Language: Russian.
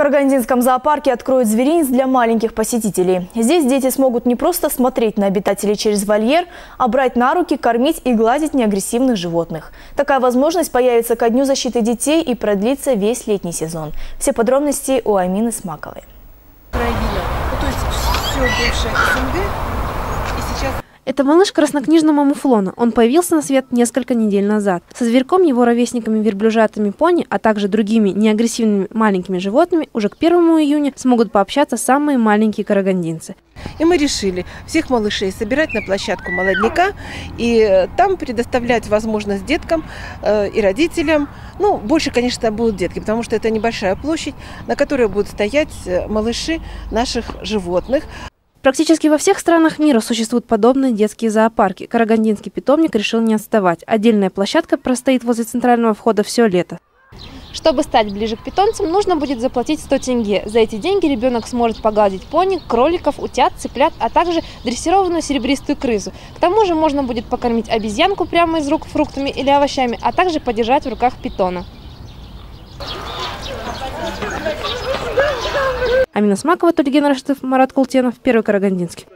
Карагандинском зоопарке откроют зверинец для маленьких посетителей. Здесь дети смогут не просто смотреть на обитателей через вольер, а брать на руки, кормить и гладить неагрессивных животных. Такая возможность появится ко Дню защиты детей и продлится весь летний сезон. Все подробности у Амины Смаковой. Ну, то есть все бывшее СНГ Это малыш краснокнижного муфлона. Он появился на свет несколько недель назад. Со зверьком, его ровесниками верблюжатами пони, а также другими неагрессивными маленькими животными уже к 1 июня смогут пообщаться самые маленькие карагандинцы. И мы решили всех малышей собирать на площадку молодняка и э, там предоставлять возможность деткам э, и родителям. Ну, больше, конечно, будут детки, потому что это небольшая площадь, на которой будут стоять э, малыши наших животных. Практически во всех странах мира существуют подобные детские зоопарки. Карагандинский питомник решил не отставать. Отдельная площадка простоит возле центрального входа все лето. Чтобы стать ближе к питомцам, нужно будет заплатить 100 тенге. За эти деньги ребенок сможет погладить пони, кроликов, утят, цыплят, а также дрессированную серебристую крысу. К тому же можно будет покормить обезьянку прямо из рук фруктами или овощами, а также подержать в руках питона. Амина Смакова, Тульген Раштов, Марат Култенов, Первый Карагандинский.